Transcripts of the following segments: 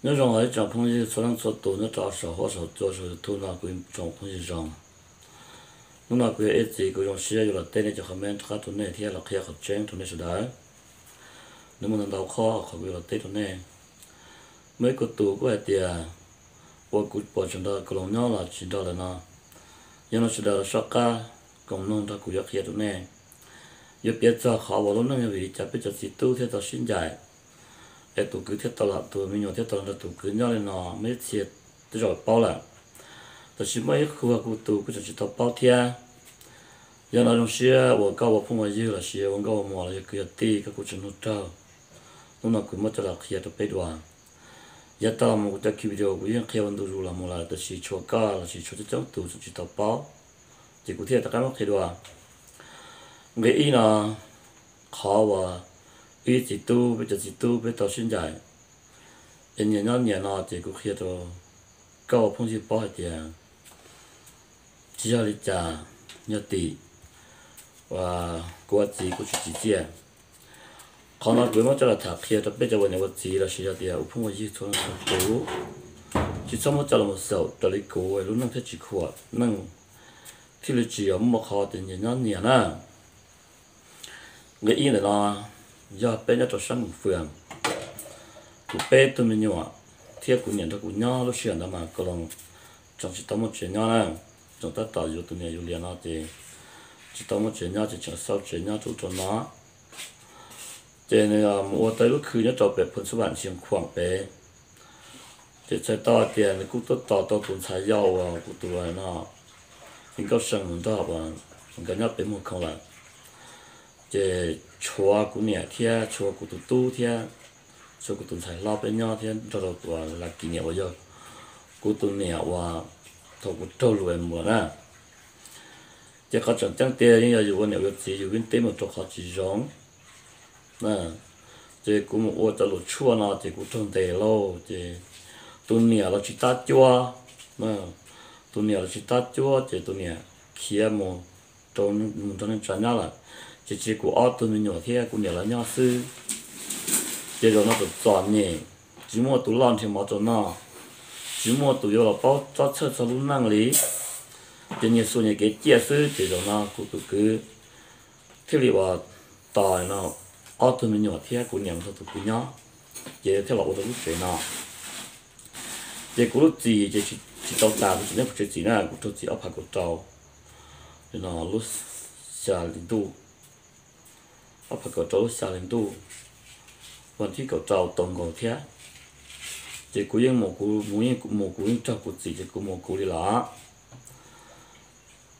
那种还找朋友出来做多，那找少或少做是头那个找朋友上。lúc nào cũng ít gì cũng dùng xe rồi tên này cho họ men khá tuần này thì là khi họ chen tuần này sẽ đá nếu mà đào kho họ cũng là tết tuần này mấy cái tủ của ai tiệt bỏ cút bỏ chúng ta cái lòng nhau là chỉ đó là nó nhưng nó sẽ là sọc cá cộng nông ta cũng được hiện tuần này giờ biết cho họ vào lúc này vì chả biết cho gì tu theo tao xin dài cái tụ cứ thiết tao là tụ mình nhỏ thiết tao là tụ cứ nhau lên nó mới thiệt tôi rồi bao là tôi chỉ mới khu vực tụ cứ chỉ tao bao thia giờ nói trong xia bộ cao bộ phong dư là xia bộ cao mỏ là cứ tì các cụ chân nó tao, lúc nào cũng mất cho là khi tôi biết đoàn. Giờ tao một cái video của riêng khi vẫn đủ là một là tôi chỉ cho cá là chỉ cho cái chống tụ chỉ tao bao. Chỉ có thiết tao cái nó khi đoàn. Người ý là khó và ý chỉ bây giờ chỉ bây giờ xin giải anh nhớ nhớ nhớ nó thì cũng khi đó câu phong chỉ bỏ thì chỉ cho đi trả nhớ tỷ và của chỉ của chỉ chỉ còn nó bữa mà cho là thạc khi đó bây giờ mình là chỉ cho thì phong chỉ cho nó chỉ cho một cho là một sầu đó là cố ấy lúc nào chỉ khua năng thì là chỉ ở một khó thì nhớ nhớ nhớ na người yên là giờ bé bên cho sang một phường. Của bé tôi mình nhỏ thiết của nhận được của nhỏ, lúc chuyển đó mà còn trong chỉ tao một chuyện nhỏ này chúng ta tạo ra tụi này yêu liền nó thì, chỉ tao một chuyện nhỏ, chỉ chẳng sau chuyện nhỏ chú cho nó. Thế này là mua tới lúc khứ nhất cho bé phân số bản xiêm khoảng bé. Thì sẽ to tiền thì cũng tốt to to cũng sai giàu à cũng tụi nó. Nhưng có sản phẩm đó và những cái nhất bé một không lại chế chùa cũng nè thia chùa cũng tụi tu thia chùa cũng tụi sai lo bên nhau thia cho đầu tuổi là kỷ niệm bây giờ cũng tụi nè và thọ cũng trâu lùi mùa na chế có chẳng chẳng tiền nhưng mà dù nếu có gì dù bên tên một chỗ khó chỉ giống nè chế cũng một ô tô lụt chua nào chế cũng trông tệ lâu chế tu nè là chỉ ta chua nè tu nè là chỉ ta chua chế tu nè kia một trong trong trông nên chán là chỉ chỉ của ô tôi mới nhỏ thế cũng nhớ là nhau sư giờ rồi nó tụt tròn nhỉ chỉ mua tụi lon thì mà cho nó chỉ mua tụi rồi là bao cho chơi cho lúc năng lý giờ nhiều số nhà cái chia sư thì rồi nó cũng cứ cứ thế là bảo tỏi nó ô tôi mới nhỏ thế cũng nhớ là tụi nhỏ giờ thế là ô tô lúc thế nó giờ cũng lúc gì giờ chỉ chỉ tao tao chỉ nhớ chỉ gì nữa cũng tao chỉ ấp hạt cũng tao nó lúc xả thì đủ 我不过走下林都，问题个找东个天，这古人蘑菇，木人蘑菇人照顾自己古蘑菇的啦。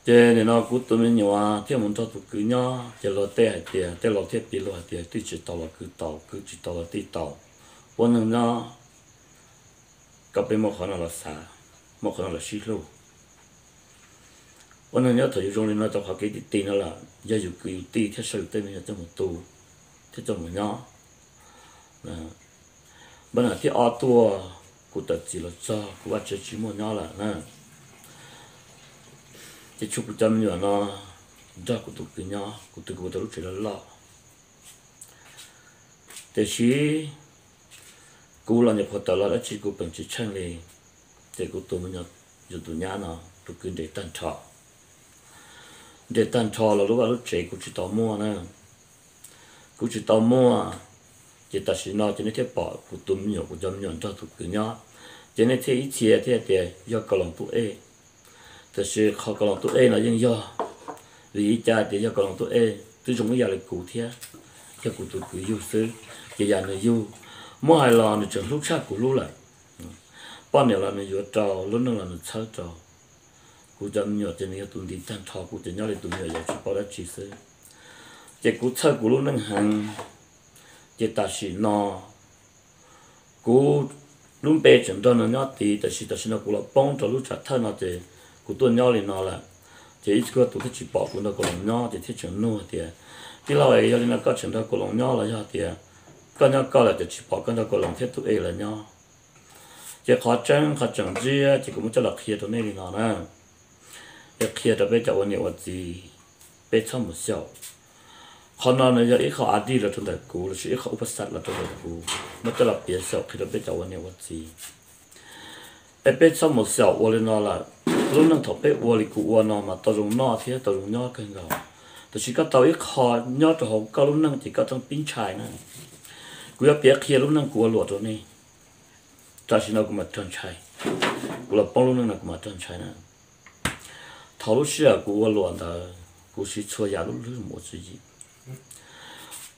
这你那古多么牛啊！这门照顾古鸟，这老爹还爹，这老爹比老爹，对知道了古道，古知道了地道，我能呢，隔壁莫可能了啥，莫可能了西路。 วันที่กูเจ้าตรงกูเที่ย chỉ cú yên một cú muốn yên một cú yên cho cú chỉ chỉ cú một cú đi lá chỉ nên nó cú tụi mình nhiều à theo muốn cho tụi cứ nhau chỉ lo tê hay tê tê lo tê bị lo hay tê tuy chỉ tàu là cứ tàu cứ chỉ tàu là tí tàuวันนึงเนาะก็เป็นmột khả năng là xa một khả năng là xí lôวันนึงเนี่ยthời trong nên nó cho họ cái tí nó là gia dục cứ tí theo sự tên nó cho một tu theo cho một nhau bên này thì ở tua cụ tập chỉ là cho cụ bắt chỉ mua nhau là nè thì chụp chăm nhiều nó ra cụ tụ cái nhau cụ tụ cụ tụ chỉ là lo thì chỉ cụ là nhập hoạt động là chỉ cụ bằng chỉ chân đi thì cụ tụ mình nhập dùng tụ nhà nó tụ cứ để tan trọ để tan trò là lúc nào lúc trẻ cũng chỉ tao mua nè. Cũng chỉ tao mua chỉ ta xin nó cho nên thế bỏ cũng tụm nhiều cũng dâm nhiều cho thuộc cứ nhá cho nên thế ít chia thế thế do cầu lòng tụi thật sự khó cầu lòng tụi là nhưng do. Vì ít cha thì do cầu lòng tụi e tôi chúng bây giờ là cụ thế. Cho cụ tụi cứ yêu xứ chỉ giờ này yêu mỗi hai lò này chẳng lúc sát cụ lúc lại. Bao nhiêu là này vừa trò, lúc nào là nó sáu trò cú chấm nhiều cho nên tụi đi tan thọ cú chỉ nhớ lên tụi nhiều giờ chỉ bảo đã chỉ sư chỉ cụ chơi cụ lúc năng hàng chỉ ta chỉ nó cú lúc bé chúng tôi nó nhớ thì ta chỉ ta chỉ nó cú là bông cho lúc chặt thân nó thì cú tôi nhớ lên nó là chỉ ít cái tụi chỉ bỏ cú nó cú lòng nhớ thì thiết chúng nô thì thì lâu ấy giờ nó có chúng ta cú lòng nhớ là giờ thì có nhớ có là chỉ bỏ có nó cú lòng thiết tụi ấy là nhớ chỉ khó chân khó chẳng gì chỉ cũng cho là kia tụi này nó nè 要去的被叫我念我字，被唱不笑。เขานชอนเลยอีกเขาอดีตเราทุนแต่กูหรือชื่อเขาอุปสรรคเราทุนแต่กูมันจะหลับเปียเสียวคิดว่าเป็นจากวันเนี่ยวันจีไอเป็ดสมุเสียววันนอนละรุ่นนั่งถอดเป็ดวันกูวันนอนมาตัวลุงนอเทียตัวลุงนอกันเราแต่ชีก็เตาอีกคอยอดหงก็รุ่นนั่งจีก็ต้องปิ้งชายนั่นกูอยากเปียกเคียรุ่นนั่งกูหลวดตัวนี้จากชีนั่งกูมาจนชายกูหลับป้องรุ่นนั่งกูมาจนชายนั่น trơn chai thảo lúc xưa cũ lụa cú chỉ cho nhà lúc lúc một gì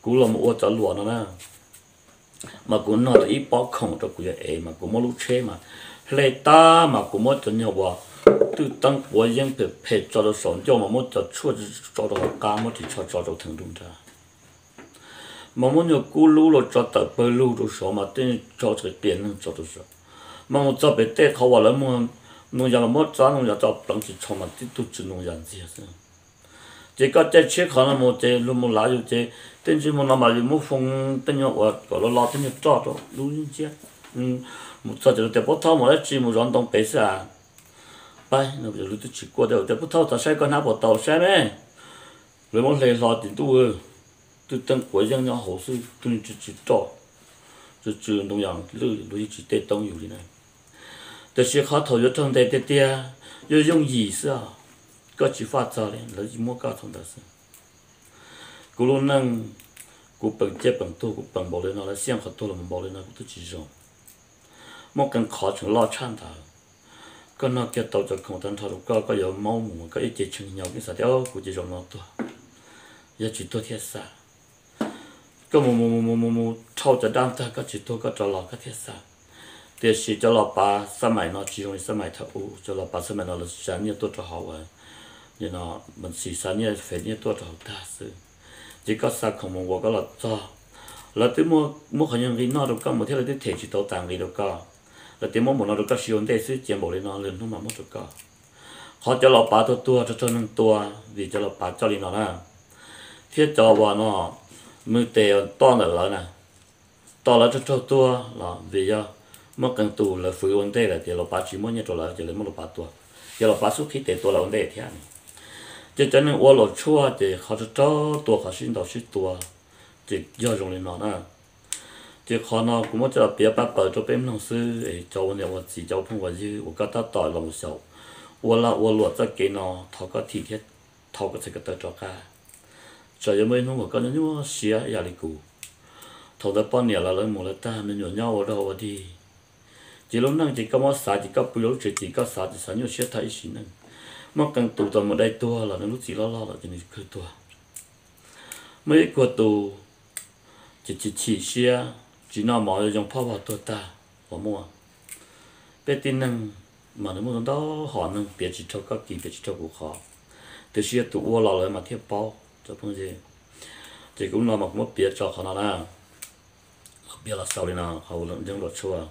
cú là một ô lụa nó nè mà cú nó là ít bao không cho cú ấy mà cú mua lúc chế mà lấy ta mà cú mua cho nhau vào từ tăng của dân phải phải cho nó sống cho mà mua cho chua cho nó cá mua thì cho cho nó thành đúng ta mà muốn nhiều cú lú rồi cho tập bơi lú rồi sao mà tên cho cái tiền cho nó sao, mà một cho bé tết họ vào mà mua nông dân mất cho nông dân cho đồng chí cho mà tiếp tục chỉ nông dân gì hết chỉ có cái chế khó là một chế luôn một lá dù chế tên chỉ một năm mà thì một phong tên nhau hoặc gọi là lo tên nhau cho đó luôn như um, một sao chỉ để bắt thao mà chỉ một rắn đông bể sa bay nó bây giờ tôi chỉ qua đều để bắt thao ta sẽ có nào bắt tàu sai mẹ rồi một lấy lo tiền tôi tôi tên của dân nhau hậu sự tôi chỉ chỉ cho chỉ chỉ nông dân lưu lưu chỉ tết đông rồi này แต่是เขา头就从在这点，要用意思啊。có chỉ phát ra lên lấy mua cao thông đó sự cú luôn năng cú bằng chế bằng tu cú bằng bảo lên nó là xem khó tu là mình bảo lên nó cũng chỉ dùng một cần khó chừng lo chăn thà có nó kia tàu cho không tân thà có có有mau mù có ít chế chừng nhau cái sao đó cú chỉ dùng nó tu giờ chỉ tu thiết sa có mù mù mù mù mù thâu cho đam ta có chỉ tu có cho lọ có cho ba nó cho ba nó là cho nó mình chỉ có sao không muốn là cho là tới mua mua khởi nhân cái nó đâu có một thế là tới thể chỉ tàu tàng gì đâu có là tới mua một nó đâu có siêu đây sự chuyện bộ lên nó lên không mà mua đâu có họ cho nó bà tôi tua cho cho nên tua vì cho nó bà cho đi nó nè thiết cho vào nó mới tè to nữa rồi nè to là cho cho tua là vì do mất cần tù là phụ vấn đề là thì nó bà chỉ muốn nhớ cho là chỉ lấy mua nó bà tua. Giờ nó bà số khi tè tua là vấn đề thế này chỉ cho nên ô lô chua thì họ cho cho tua họ xin đầu xin tua. Thì do dùng lên nó nè thì họ nó cũng muốn cho bé bắt bờ cho bên nông sư ấy cho vấn đề và chỉ cho phong và dư và các ta tỏi lòng sầu ô là ô lô cho cái nó thọ có thị thiết thọ có thể cái tờ cho cả cho nên mấy nông có những mà xía nhà đi cũ thọ đã bao nhiêu là lấy một là ta mình nhổ nhau ở đâu ở đi chỉ lúc năng chỉ có một xã chỉ có bự lúc chỉ có xã chỉ xã nhiều xía thấy xí năng mà càng tụ tập một đây tua là nó lúc chỉ lo lo là chỉ nên khơi tua mấy quả tụ chỉ chỉ chỉ xia chỉ nó mọi dùng phao vào tua ta và mua. Bé tin năng mà nó muốn đó họ năng biết chỉ cho các kỳ biết chỉ cho của họ từ xe tụ uo lo lại mà thiết bao, cho phong gì. Thì cũng là một một biết cho họ nào là biết là sau này nào, họ lần dân luật chua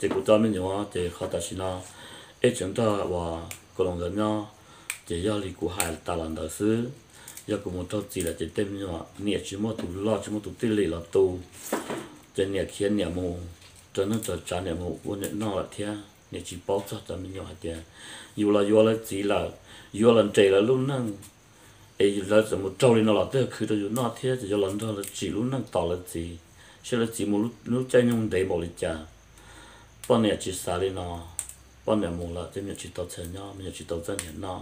thì cũng cho mình nhiều thì họ ta xin nào chúng ta và có đồng dân nhau chỉ do lý của hai ta làm sư do của một chỉ là chỉ tên nhỏ niệm chỉ một tụ lo chỉ một tụ tỷ lệ là tu, chỉ niệm khiến niệm mù cho nên cho trả niệm mù của niệm nó là thế nhẹ chỉ bao cho cho mình nhỏ hạt tiền dù là dù là chỉ là dù là chạy là lúc năng ấy là chỉ một trâu đi nó là thế cứ cho dù nó thế chỉ cho lần đó là chỉ lúc năng tỏ là chỉ, sẽ là chỉ một lúc lúc chơi nhung đầy bộ lịch trả bọn nhà chỉ xả đi nó bọn nhà mù là chỉ nhà chỉ tàu chơi nhau mình chỉ tàu chân hiện nó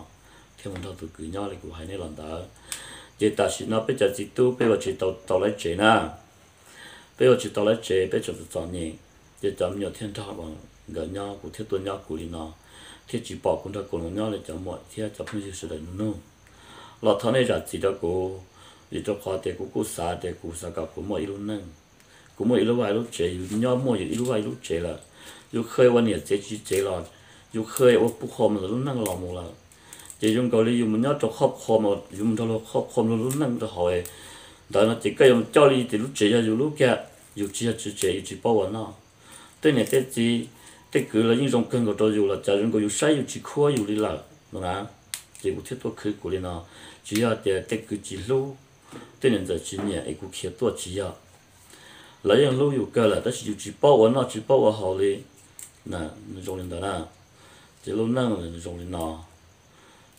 theo mình thâu từ cứ nhau thì của hai nên lần đó chỉ ta chỉ nó bây giờ chỉ tu bây giờ chỉ tàu tàu lấy chế na bây giờ chỉ tàu lấy chế bây giờ chỉ chọn nhỉ chỉ chọn nhiều thiên thọ bằng gần nhau của thiết tuân nhau của đi nó thiết chỉ bỏ cũng đã cùng nhau để chọn mọi thiết chọn không sự đấy nữa lọt thằng này là chỉ cho cô chỉ cho khó để cô cô xả để cô xả cả cô mọi lúc nâng cô mọi lúc vài lúc chế nhau mọi lúc vài lúc chế là dù khơi quan niệm chế chỉ chế lo dù khơi ô bu khom là lúc năng lò mù là chế dùng cầu lý dù mình nhớ cho khóc khom mà dù mình cho khóc khom là lúc năng cho hỏi đó nó chỉ cái dùng cho lý thì lúc chế ra dù lúc kia dù chỉ là chỉ chế chỉ bao vấn nó tên này tên chỉ tên cứ là những dòng cân của tôi dù là chả dùng cầu dù sai dù chỉ khua dù lý đúng không chỉ thiết tôi khơi của lý nó chỉ là tên cứ chỉ lâu tên này giờ chỉ nhẹ cũng khiến tôi chỉ là lấy những lâu dùng cơ là tất chỉ chỉ bao vấn nó chỉ bao vấn họ đi nè nó dùng lên đó nè chỉ lúc năng là dùng lên nó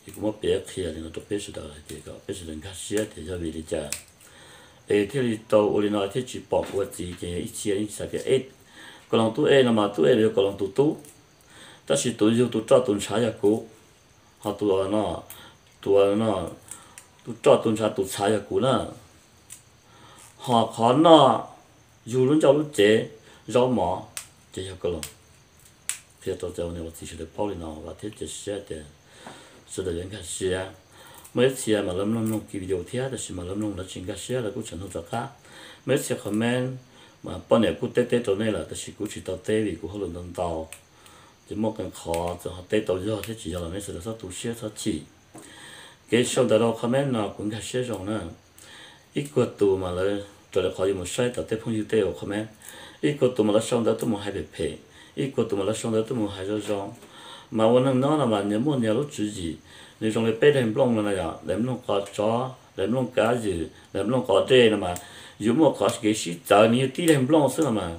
thì cũng mất bé kia thì nó tôi bé sự đó thì có bé sự đừng khác xía thì cho vì đi chơi ê thế thì tàu ô nói thế chỉ bỏ qua gì thì ít chia ít sao thì ê còn lòng tu ê là mà tu ê được còn lòng tu tu tất chỉ tu yêu tu cho tu sáng giờ cố họ tu ở nó tu ở nó tu cho tu sáng tu sáng giờ cố nè họ khó nó dù luôn cháu lúc chế rau mỏ chế cho cái lòng phía tôi cho nên tôi chỉ được bao nhiêu và thế chỉ sẽ để sự được những cái xe mấy xe mà lâm lâm nông kỳ video thế thì mà lâm nông là chính cái xe là cũng chẳng được cả mấy xe comment mà bọn nhiêu cũng tết tết chỗ này là thì cũng chỉ tao tết vì cũng hơi lớn tàu chỉ một cái khó cho họ tết tàu cho chỉ là mấy sự là sao tu xe sao chỉ cái sau đó comment nào cũng cái xe rồi nè ít cái tù mà là 저래 거의 뭐 샤이다 대풍이 때요, 그러면 이것도 몰라 샹다도 뭐 하베페 이것도 몰라 샹다도 뭐 하죠죠 mà vẫn đang nói là mà nếu muốn nhà lúc chữ gì nếu trong cái bé thêm lông là này làm lông có chó làm lông cá gì làm lông có đê là mà dù mua có cái gì chờ nhiều tí thêm lông xưa mà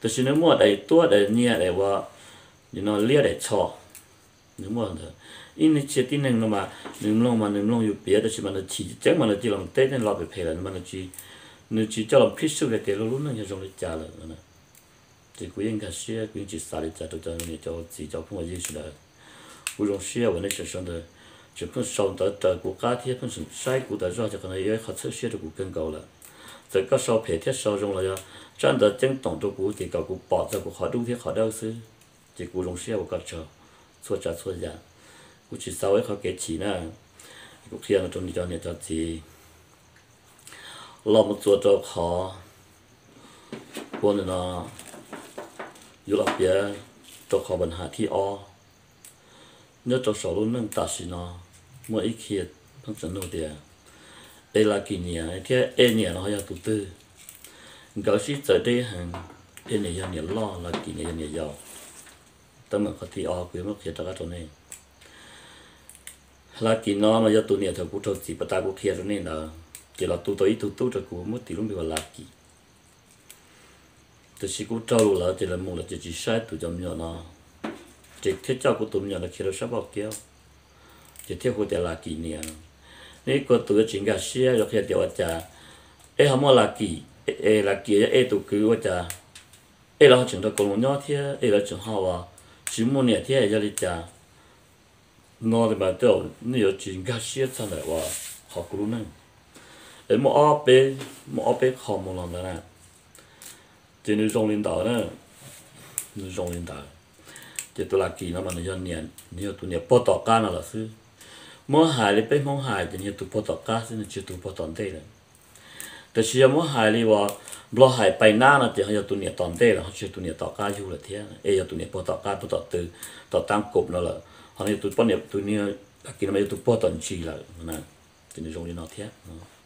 tôi xin nếu mua đầy tua đầy nhẹ đầy vợ thì nó lia đầy cho nếu mua được in chỉ tin rằng là mà nếu lông mà nếu lông dù bé tôi xin mà nó chỉ chắc mà nó chỉ làm tết nên lo về phê là mà nó chỉ 叫人批数的给了路那就容易加了呢。thì cũng应该是cũng chỉ xả đi cho cho nên cho chỉ cho không có gì là cũng dùng xe vấn đề sản xuất de chỉ phân sau đó trở của cá thì phân sản sai của đó cho cái này họ sẽ xe được cũng更高了这个sau配贴sau dùng là chân đó chân tổng cho của thì cầu của bỏ ra của họ đúng thì họ đâu xứ chỉ cũng dùng xe của cái chờ xua trả xua giả cũng chỉ sau ấy họ kể chỉ nè cũng khi mà trong đi cho nên cho chỉ lo một chỗ cho họ quân nó อยู่หลับเบียจกขอปัญหาที่อ้อเนื้อจกสรุ่นนั่งตัดสินอเมื่ออีเขียดพิ่งจะโนเดียเอลากินเนียที่เอเนียเราอยากตุ้ตื้อก็สิจะได้หันเอเนียเนี่ยล่อลากิเนียเนี่ยยาวแต่เมื่อเขาที่อ้อคือเมื่อเขียดตะกัตัวนี้ลากินนอมาอยากตัวเนี่ยเธอกูเธอสิปตากูเขียดตัวนี้นะเจเราตั chỉ là tu tới tu tu cho của mất tiền lúc được là kì tôi chỉ có luôn là chỉ là một là chỉ chỉ sai tụi chồng nhỏ nó chỉ thiết cho của tụi nhỏ là khi nó sắp bảo kéo chỉ thiết của tiền là kỳ niệm nếu có tụi chính cả xe rồi khi tiền cha ai không là kỳ? Ai là kỷ ê, tụi cứ cha ai là chúng ta còn nhỏ thế ai là chúng họ à? Chỉ muốn nhà thế là đi cha nó thì mà tôi nếu chính cả xe sang lại và học luôn nè nên ê một áp bê một áp bê họ một lần đó chỉ nữ trong领导呢，nữ trong领导，chỉ tôi là kỳ nó mà nó cho niệm, nhiều tôi niệm bao tỏ ca là sư, mua hài đi bên mua hài thì nhiều tôi bao tỏ ca sư chỉ tôi bao tòn tê rồi,แต่เชื่อmua hài điว่าบล็อกหายไปหน้านะจะให้ตัวเนี่ยตอนเต้แล้วเขาเชื่อตัวเนี่ยต่อก้าอยู่ละเที่ยเอ้ยตัวเนี่ยพอต่อก้าพอต่อตือต่อตั้งกบแล้วล่ะเขาเนี่ยตัวป้อนเนี่ยตัวเนี่ยกินมาตัวป้อตอนชีละนะจะนี่รงนี่นอเที่ยเจเมื่อเพีย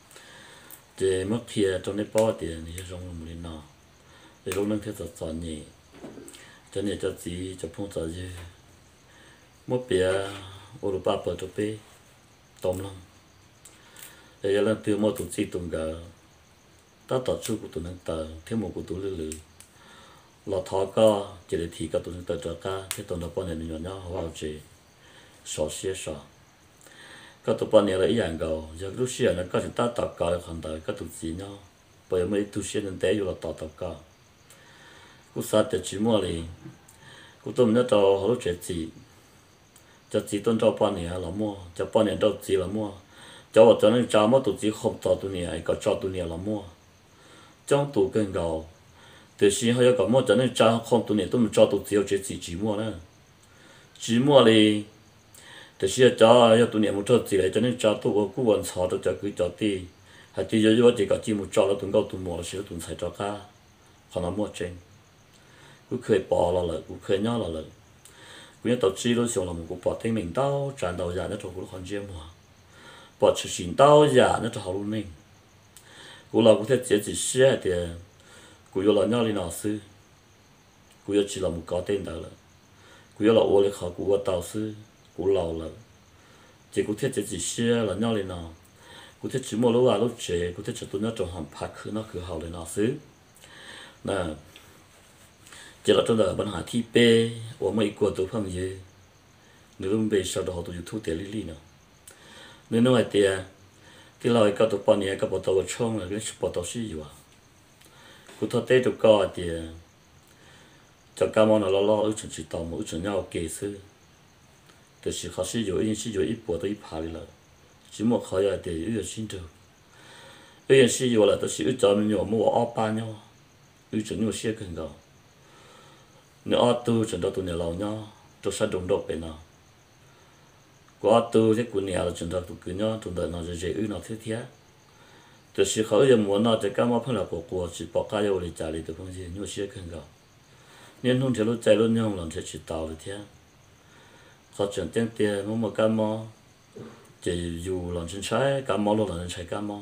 thì mất kia à, trong đấy bao tiền thì rong lùng lên nọ để lúc nâng theo tập toàn nhỉ. Cho nên cho gì cho phong trào gì một bia ô lô ba bờ cho bê tôm lắm. Thì lần từ một tụt gì tụt gà ta tập chú của tụi nâng tờ, thêm một của tổ lư lư. Lọ thọ co, chỉ để thì các tụi nâng tờ cho ca, thế tụi nó bao nhiêu nhỏ nhỏ hoa chế sọ xía sọ ก็ตัวปนเนี่ยอะไรอย่างเก่าจากรัสเซียนั้นก็ถึงตัดตับกาเลยคันแต่ก็ตุจีนเนาะไปไม่ตุเซียนั้นแต่อยู่ละต่อตับกากูสัตว์จะชิมัวเลยกูต้มเนื้อต่อหัวเจ็ดจีจะจีต้นเจ้าปนเนี่ยละมั่วจะปนเนี่ยดอกจีละมั่วเจ้าว่าจะนั้นจ้ามั่วตุจีขมต่อตัวเนี่ยไอ้ก็จอดตัวเนี่ยละมั่วจ้องตัวเก่งเก่าแต่สิ่งเขาอยากกับมั่วจะนั้นจ้าขมตัวเนี่ยต้องจอดตัวเจียวเจ็ดจีจีมั่วนะจีมั่วเลย แต่是cho要tụi này một cho chỉ lại cho nên cho tụi có cú vận cho cho cứ cho đi hay chỉ cho chỉ có chỉ một cho là tụi cao tụi mua là sẽ tụi sai cho cả còn là mua trên cũng khởi bỏ là lợi cũng khởi nhau là lợi cũng như tàu chi lúc xong là một cũng bỏ thêm mình đau tràn đầu giả nó cho cũng còn riêng mà bỏ chữ xin đau giả nó cho họ luôn nên cũng là cũng theo chế chỉ xe thì cũng yêu là nhau đi nào sư cũng yêu chỉ là một có tên đó là cũng yêu là ô lịch họ cũng có tàu sư cũng lâu là chỉ cũng theo chế chỉ xe là nhau đi nào cũng theo chỉ một lúc à lúc chế cũng theo chỉ tôi nhớ trong hàng phạt khứ nó khứ hậu lên nào sư nè chỉ là trong đó bản hạ thi bê ở mấy cuộc tổ phong gì nếu không bê sau đó tôi thu tiền lý lý nữa nếu nói tiền tí lời cái tụ bao nhiêu cái bộ tàu trông là cái bộ tàu xí gì à cụ thọ tết tụ co thì cho cá món nó lo lo ở chỗ chỉ tàu mà ở chỗ nhau kề sư thì chỉ khó xí rồi, ít xí rồi ít bộ tàu ít phá đi rồi chỉ một khó là để ở xin được ở xí rồi là tôi chỉ ở chỗ mình nhiều mua ở ba nhau ở chỗ nhiều xe cần gạo nếu ở tu chỗ đó tụi nhà lâu nhau tôi sẽ đồng độ bên nào qua tu thế của nhà là chúng ta tụ cứ nhau tụ đợi nó dễ ư nó thế thế từ khi họ giờ muốn nó thì các món phân là của của chỉ bỏ cái yêu để trả lại được không gì nhiều xe cần gạo nên không chỉ lúc chạy lúc nhau làm sẽ chỉ tàu được thế họ chuyện tiền tiền muốn một cái mò chỉ dù làm chân trái cái mò lúc làm trái cái mò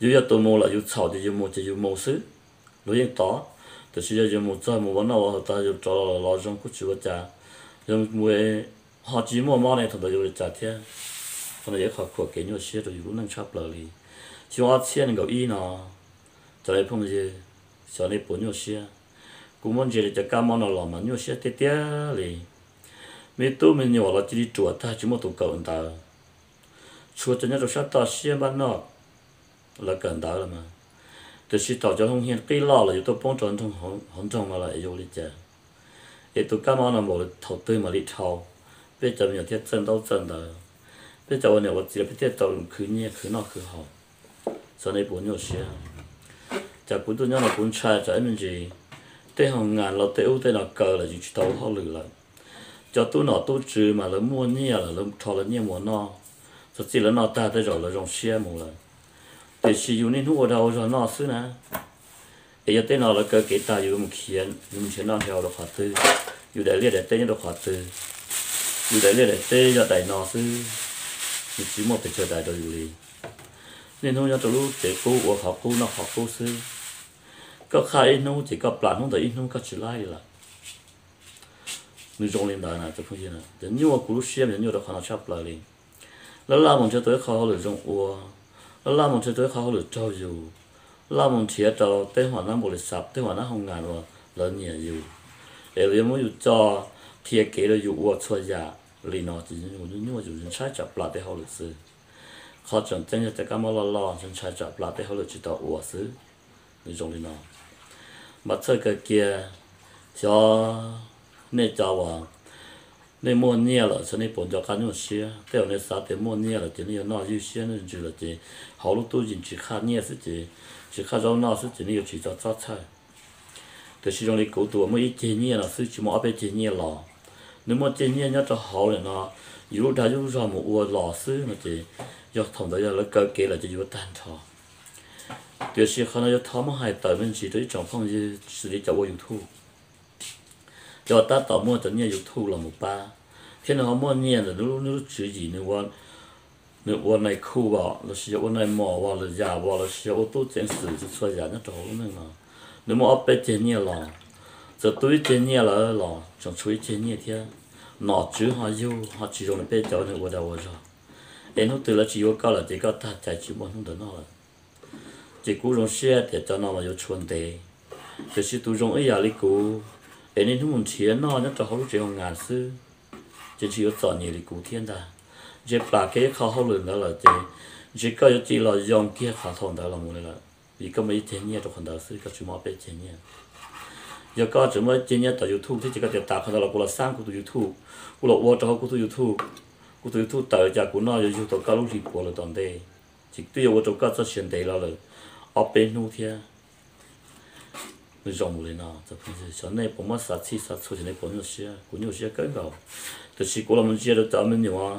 dù giờ tôi mua là dù chảo thì dù mua chỉ dù mua sứ lúc yên tỏ từ khi giờ mua cho mua nó họ ta dù cho lo trong của chú cha dù mua họ chỉ mua mò này thằng thôi rồi trả thế thằng đó khó khó cái nhiều xe rồi dù năng chấp lời đi chỉ họ tiền cái ý nó cho nên phong gì cho nên bốn nhiều xe cũng muốn gì cho cả mò nó làm mà nhiều xe tết tết đi mấy tu mình nhỏ là chỉ đi chùa ta chỉ một tụ cầu ta chùa cho nhau rồi sát ta xem bán nọ là cần ta là mà từ khi tàu cho không hiện cái lo là tôi bông tròn trong hồng hồng trong mà lại yêu lý chả để tôi cả món là một thầu tư mà đi thầu bây giờ mình thiết chân đâu chân đó bây giờ mình là chỉ là thiết đâu cứ nhẹ cứ nọ cứ hậu sau này bốn nhiều xe chả cũng tôi nhớ là cũng trai chả mình gì tê hồng ngàn là tê ưu tê là cờ là chỉ tàu họ lử lại cho tôi nọ tôi trừ mà là mua nhẹ là là thọ là nhẹ mua nó thật sự là nó ta tới rồi là rong xe mua lại để sử dụng nên hút đầu rồi nó xứ nè bây giờ tên nó là cơ kế ta dùng một khiến dùng khiến nó theo được khóa tư dùng đại liệt để tên được khóa tư dù liệt để tên cho đại nó xứ thì chỉ một cái chờ đại rồi lì nên không cho tôi lúc để cô của học cô nó học cô xứ có khai nó chỉ có plan không thấy nó có chỉ lại là mình dùng lên đài này cho phương diện này để nhiều cú lúc xem để nhiều đó khả năng chấp lại liền là làm một chơi tới khó là dùng ua là làm một chơi tới khó là trâu dù là một chia trâu tới hoàn năm bộ lịch sập tới hoàn năm không ngàn rồi lớn nhiều dù để lấy mỗi cho thiệt kế là dù ua chơi giả lì nó chỉ dùng nhưng mà dùng sai chập lại tới họ lịch sử khó chọn chân cho các món lo lo chân sai chập lại tới họ lịch chỉ tạo ua xứ mình dùng lì nó mà chơi cái kia cho nên cho vào nên mua nhiều là cho nên bốn cho cái những xe theo nên sao thì mua nhiều là chỉ nên nó ưu先nên chỉ là chỉ họ lúc tôi chỉ khá nhiều sự chỉ chỉ khá rau nó sự chỉ nên chỉ cho cho菜แต่其中的狗多么一点nhiều là sự chỉ một bé点nhiều了。nếu mà trên nhiên nhất cho họ là nó dù đã dù ra một uo lò sư mà chỉ do thằng đó là cơ kế là chỉ dù tan thọ điều gì khó nói thọ mà hai tới bên chỉ tới trong phong gì xử lý cho YouTube Cho ta tỏ mua cho nhà dục thu là một ba thế nào mua nhà là lúc lúc chữ gì nữa quan nữa quan này khu vào là sử quan này mỏ vào là già vào là sử ô tô trên sử dụng xoay giả nhất trâu nữa mà nếu mà ấp bên trên nhà là giờ tôi trên nhà là lò trong chuối trên nhà thế nọ chứ họ yêu họ chỉ dùng để cho nên tôi đâu rồi em nó từ là chỉ có cao là chỉ có ta chạy chỉ muốn không được nó rồi chỉ cú dùng xe để cho nó mà yêu chuẩn đề thì chỉ tu dùng ấy giờ lấy cú em nên muốn tiền nó nhất cho họ lúc chỉ ngàn sư chỉ chỉ có chọn nhiều lấy cú thiên ta chỉ bà cái khó họ lừa đó là chỉ chỉ có chỉ là dùng kia khả thòng đó là một là vì có mấy tiền nhiều trong đó sư có chỉ mà biết tiền nhiều giờ có chỉ mà chỉ nhớ tại youtube thì chỉ có thể tạo ra là của là sang của youtube của là ô cho của youtube của youtube tạo giờ của nói youtube có lúc thì của là toàn đây chỉ tuy ô cho các cho hiện đại là rồi ở bên nu thì rong lên nào cho phim gì cho nên bố má sát chi sát số này bố nhiều xe bố nhiều xe cái gạo thì chỉ có làm một xe đó ta mình nhỏ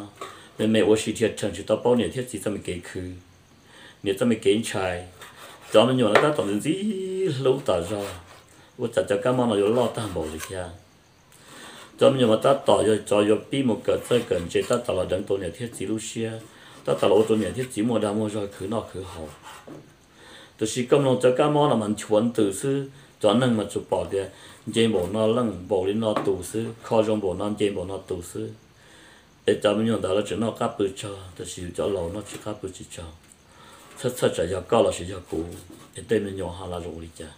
nên mẹ ô xí thiệt chẳng chịu tao bao nhiêu thiệt chỉ tao mình kể khứ nếu tao mình kể trái ta mình nhau là tao toàn gì lâu tao ra ô chả chả cái mà nó lo ta bảo gì kia ta mình nhỏ ta tao cho cho rồi pi một cái tới gần chế tao tỏ là đấng tổ này thiệt chỉ lúc xe tao tỏ là ô tổ này thiết chỉ mua đa mua rồi khứ nọ khứ hậu tôi chỉ công lòng cho cá mà là mình chuẩn từ xưa. 转能么就保的，这无那冷，保的那都是靠上保那这无那都是，哎，咱们用到了只那干不着，就是叫老那只干不着，出出这要高了是要高，哎，对面用下来容易点。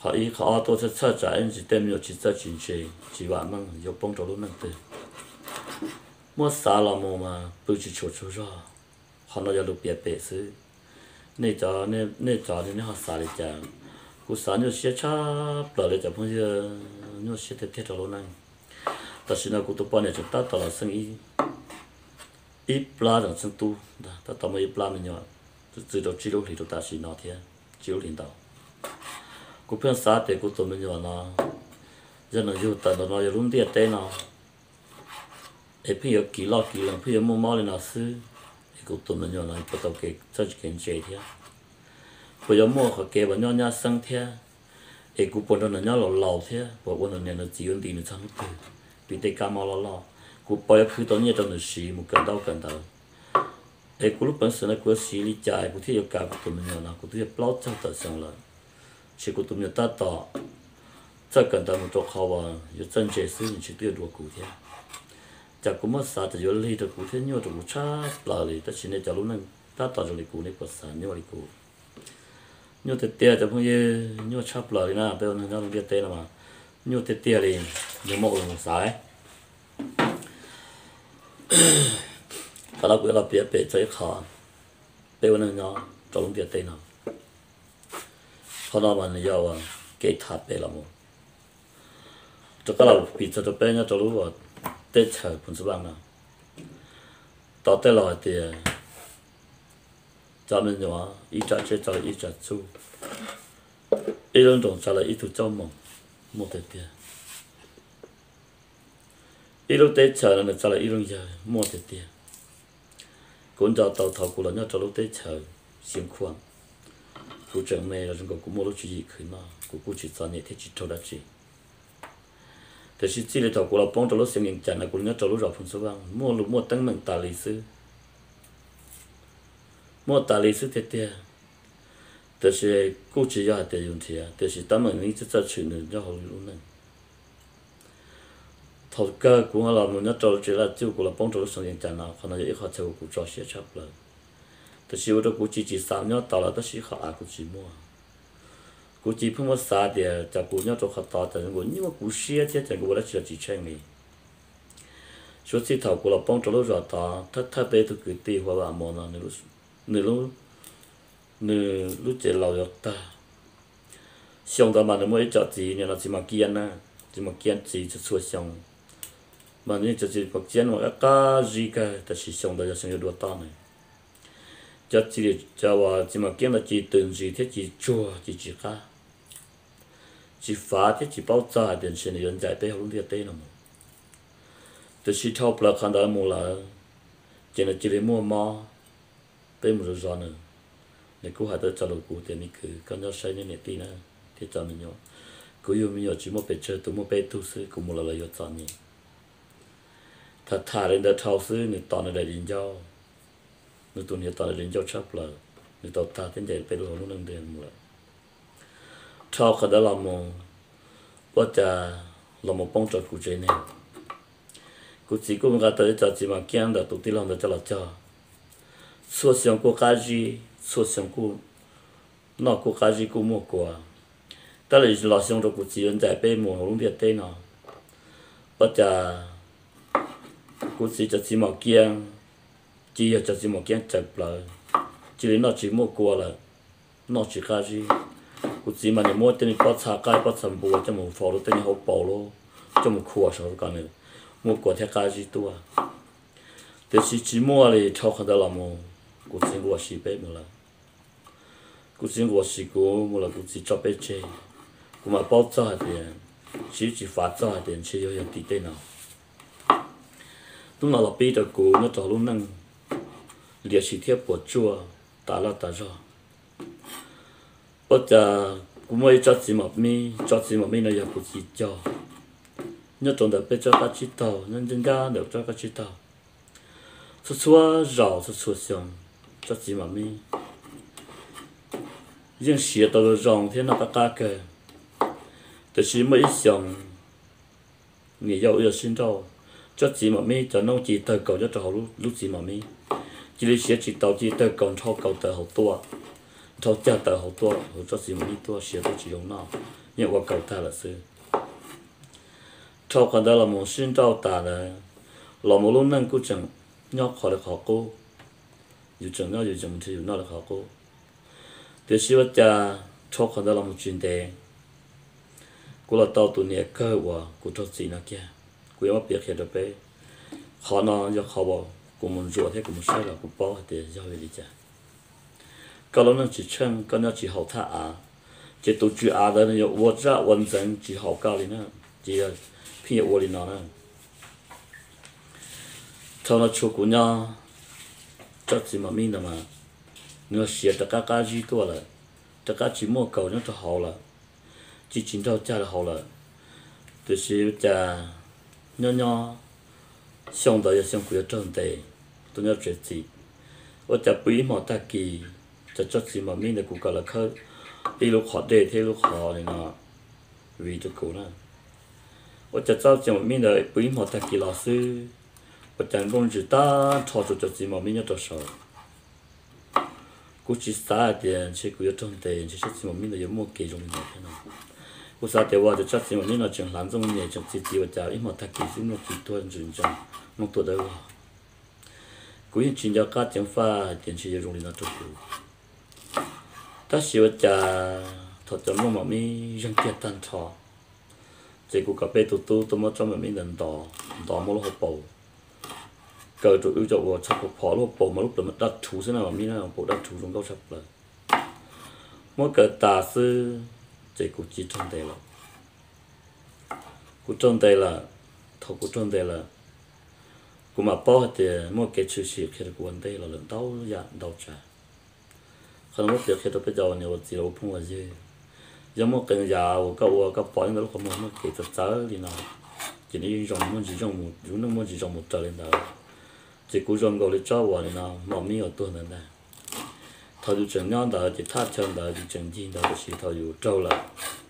họ ý họ tôi sẽ sợ trả anh chỉ tem nhiều chỉ sợ chỉ chỉ chỉ bạn năng nhiều bông trâu luôn năng từ mua xả là mồ mà bự chỉ chuột chuột ra họ nói là lục biệt bể xứ nên cho nên nên cho nên họ xả đi chàng cú xả nhiều xe cha bà lại chả phong giờ nhiều xe tiếp theo cho luôn này. Ta xin là cú tôi bao này chúng ta tạo là sinh ý ít pla là sinh tu. Ta tạo mấy pla mình nhở từ đầu chỉ đâu thì ta xin nó thế. Chỉ đâu 领导 cú phiền xả thì cú tôi mình nhở nó giờ nó yêu ta nó yêu luôn địa tên nó ấy bây yêu kỳ lo kỳ lắm bây giờ mua mua lên nó sư. Cú tôi mình nhở nó bắt đầu cái chơi cái chơi thế bây giờ mua họ kê vào nhau nhau sang thế. Ai cũng bọn nó nhau lò lò thế. Và bọn nó nó chỉ vấn tiền nó chẳng được. Bị tay cam lò lò cú giờ cứ tao trong nó xí một cần đau cần đau. Ai cú lúc bản 身 nó cú xí lý giải cú thấy cả của tụi mình nhau cú thấy bao trong tờ xong rồi chỉ cú tụi mình ta tỏ chắc cần đau một chỗ khó có chân chế sư chỉ tiêu đua cú thế. Chả cú mất sao thì có lý được cú thế nhiều được cú cha là ta chỉ nên cho lúc này ta tỏ rồi cú này có sao nhiều lý cú nhiều tết tiệt cho phong ye nhiều chắp lời na bây giờ nó biết tết mà. Nhiều tết tiệt đi nhiều mộ rồi sai kalau gue lớp biar biar chơi khó. Bây giờ nó cho luôn biết tết nào khó họ mà nó yêu à cái tháp bây là một. Cho cả lớp bị cho bây giờ cho lúc tết chờ cũng sẽ bằng nào đó tết là thì 咱们的话，一家接着一家做，一人种下来一头做梦，没得点。一路得chờ là chờ là一路giờ mua được tiền cũng cho tàu thầu của nó cho lúc tới chờ xiêm khoan cụ trưởng mẹ là chúng cũng mua lúc gì khởi mà cụ cụ chỉ cho nhẹ thế chỉ cho đã chỉ thì chỉ chỉ là thầu của là bông cho lúc xiêm những chăn là cụ nhớ cho lúc rõ phun số vàng mua lúc mua tăng mình tài lý sư mua tài lý sư thế thế là cụ chỉ ra để dùng thì thì là tấm mình nghĩ cho chuyện nữa cho họ lúc thầu cơ cũng là một nhất trâu chỉ là chú cũng là bông trâu sống yên chán nào còn là ít họ cũng cho xe chấp lại thì chỉ đó cũng chỉ chỉ sao nhớ tao là đó chỉ họ à cũng mua. Cũng chỉ một sao để cho cũng họ tao thì cũng nhưng mà cũng xe thế thì cũng là chỉ là chỉ chơi mình số chỉ thầu của là bông trâu rồi tao thắt thắt bé tôi cứ ตี hoa là mòn nó lúc nửa lúc nửa lúc chế lâu được ta xong đó mà nó mới cho gì nên là chỉ mà kiên na chỉ mà kiên chỉ cho xua xong mà nên cho chỉ mà kiên mà cá gì cả ta chỉ xong đó cho xong đua ta này cho chỉ cho ว่า chỉ mà kiên là chỉ từng gì thế chỉ chua chỉ chỉ cá chỉ phá thế chỉ bao giờ đến xem nhân giải tế không biết tế nào mà tôi chỉ thâu là khăn đó mua là chỉ là chỉ để mua mò tới một rồi nữa. Này cố hạt tới cho lục cụ tiền này cứ con nhau say nên tí nữa. Thì cho mình nhau cứ yêu mình nhau chỉ một bề chơi, tụi một bề thu sư cũng một là là yêu cho nhỉ. Thật thà đến đó thao sư này toàn là đại đến giao người tuần toàn là đến giao chấp là người tao ta đến để bên lỗ nó nâng đền một thao khởi đó là một bất cha là một bông trọt cụ chơi này. Cụ chỉ cũng gặp tới cho chỉ mà kiêng đó tụt tí lòng đó cho là cho so xong của cái gì số xong của nó của cái gì cũng mua của ta là lo xong rồi cụ chỉ anh giải bên mùa lúc việt tây nó bất cha cú chỉ cho chỉ một kiêng chỉ cho chỉ một kiêng chập lại chỉ đến nó chỉ mua qua là nó chỉ cú chỉ mà cho cú xí bé mà là cú xí cú mua là cú cho bé chơi cú mà bao cho tiền chỉ chỉ phạt cho tiền chỉ có thì tí nào lúc nào là bây giờ cú nó cho lúc năng liệt sĩ thiết của chùa ta là ta cho bây giờ cú mới cho chị một mi cho chị một mi nó giờ cũng chỉ cho nhớ trong đó bây giờ ta chỉ tàu nhân dân ra được cho ta chỉ tàu số số rau số số xong cho chị mà mi riêng xìa tao rong thế nào ta cái, kề tao mà ít xong người dâu yêu xin đâu cho chị mà mi cho nông chị tờ cầu cho trò lúc lúc chị mà mi chỉ lấy xe chị tàu chị tờ cầu cho cầu tờ hậu tua cho cha tờ hậu tua hậu cho chị mà mi tua xe tao chỉ dùng nào nhưng mà cầu ta là sư cho còn đó là một xin đâu ta là là một lúc nâng cũng chẳng nhóc khỏi được họ cô 유정나 유정트 유나락하고. 대시와자 촉한다라무 준데 고라 따오도니 에카와 고토지나게 고야마 벽해도베 khana ya khawa kumun zuwa thế kumun sai là cũng bao để giao về đi cha cái đó nó chỉ chân cái nó chỉ học thà à chỉ tổ chức à đó nó vô ra hoàn chỉnh chỉ học cao lên nữa chỉ là phi vô lên nó nữa cho nó chụp cũng nhau cho chỉ mà mình mà nó xịt tất cả cái gì đó là tất cả chỉ mua cầu nó cho hậu là chỉ chính cho cha là hậu là từ khi cha nhỏ nhỏ xong đó xong của trong tệ tôi nhớ chuyện gì ở cha quý mà ta kỳ cho cho chỉ mà mình là cũng gọi là khơi đi lúc họ đề thế lúc họ này nọ vì tôi cố nè ở cha cho chỉ mà mình là quý mà ta kỳ là sư bất chẳng công chỉ ta cho cho cho gì mà mình nhớ cho sợ cú chỉ xa tiền chỉ cú trong tiền chỉ chỉ mà mình là mua kỳ trong nhà thế nào cú xa tiền vào cho chắc gì mà mình chẳng làm trong nhà chẳng chỉ chỉ và chả ít mà thắc kỳ xin nó chỉ tuân rồi chẳng một tuần đâu cú hiện chuyện cho các pha tiền chỉ dùng nó cho cú ta chỉ và chả thọ cho nó mà mình chẳng kia tan thọ chỉ cú cà phê tu tu tu mà trong mình lần đỏ đỏ mua lô bầu cờ trụ yêu chậu chắc có phó lúc bộ mà lúc đó mất đặt thú thế nào mi nào bộ đặt thú chúng câu sắp là mỗi cờ tà sư chỉ cụ chỉ trong đây là cụ trong đây là thầu cụ trong đây là cụ mà bỏ thì mỗi cái chữ sĩ khi cụ vấn đây là lần đau dạng đau trả không mất việc khi đó bây giờ nhiều gì đâu không là gì giống một cái nhà của cậu cậu bỏ những cái lúc không mất cái thật trái thì nào chỉ nên dùng một chỉ dùng một dùng một chỉ dùng một trở lên đó chỉ cú rong gọi cho vào này nào mà mi ở tuần này thầu dù chẳng nhon đó chỉ thắt chân đó chỉ chẳng gì đó chỉ thầu dù trâu là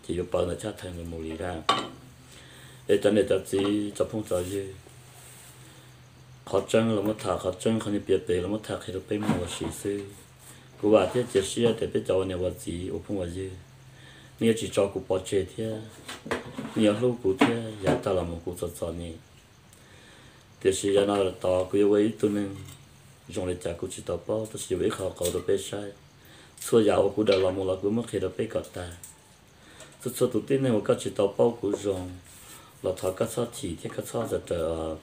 chỉ dù bao là chắc thành người mù lì ra để cho nên cho chỉ cho phong trào gì khó chân là mất thà khó chân không biết bề là mất thà khi nó bên mà sĩ sư cú bà thế chỉ sĩ để biết cho này vào gì ở phong vào gì nếu chỉ cho cú bỏ chơi thế nhiều lúc cú thế giá ta là một cú cho cho này thì sĩ ra nó là to cứ yêu ấy tôi nên dùng để trả cũng chỉ tao bao tôi sẽ biết khó cầu được bé sai xua giàu cũng đã làm một là cũng mất khi được bé cả ta tôi cho tụi tin này một cái chỉ tao bao cũng dùng là thọ cái sao chỉ thì cái sao giờ trở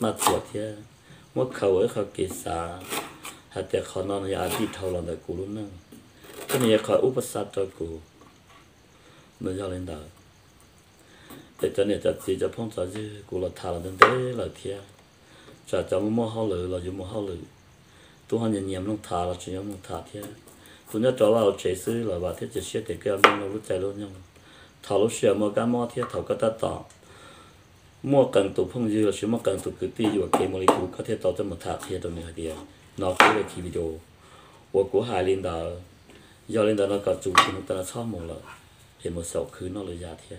mà thiệt thế mất khẩu ấy khó kỳ xa hạt để khó nó là đi thâu là được cũng luôn nè cái này khó úp sát cho cũng nó cho lên đó thế cho nên cho chỉ cho phong trào chứ cô là thà là đến thế là thiệt cho cho mua hao lử là dùng mua hao lử tôi hoàn nhận nhầm nó thà là chỉ nhầm nó thà thiệt tôi nhớ cho là chế sư là bà thiết chế xe để cái ông nó lúc chạy luôn nhưng thảo lúc xưa mua cá mua thiệt thảo cái ta tỏ mua cần tụ phong dư là chỉ mua cần tụ cứ ti dù cái mà lấy cụ có thể tỏ cho một thà thiệt rồi này thì nó cái là khi video của của hai linh đạo do linh đạo nó cả chủ chúng ta là sao một là thì một sáu cứ nó là giả thiệt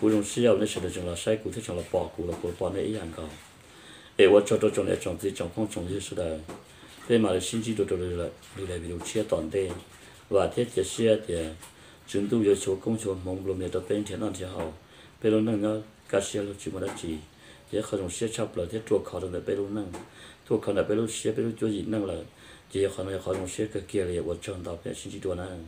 cú dùng siêu nên sẽ được chọn là sai cú thích chọn là bỏ cú là cú bỏ để ý hàng cầu để vợ cho tôi chọn để chọn gì chọn không chọn gì sau đây thế mà là xin chỉ đồ tôi là đi lại vì đồ chia toàn đây và thiết chế xe thì chúng tôi giờ số công số mong lùm để tập bên thế nào thì hậu bên luôn năng nó cá xe lúc chỉ một đất chỉ giờ khởi động xe chập là thiết chuột khởi động để bên luôn năng, thuốc khởi động bên luôn xe bên luôn chỗ gì năng là chỉ khởi động khởi động xe cái kia là vợ chọn tao phải sinh chỉ đồ năng.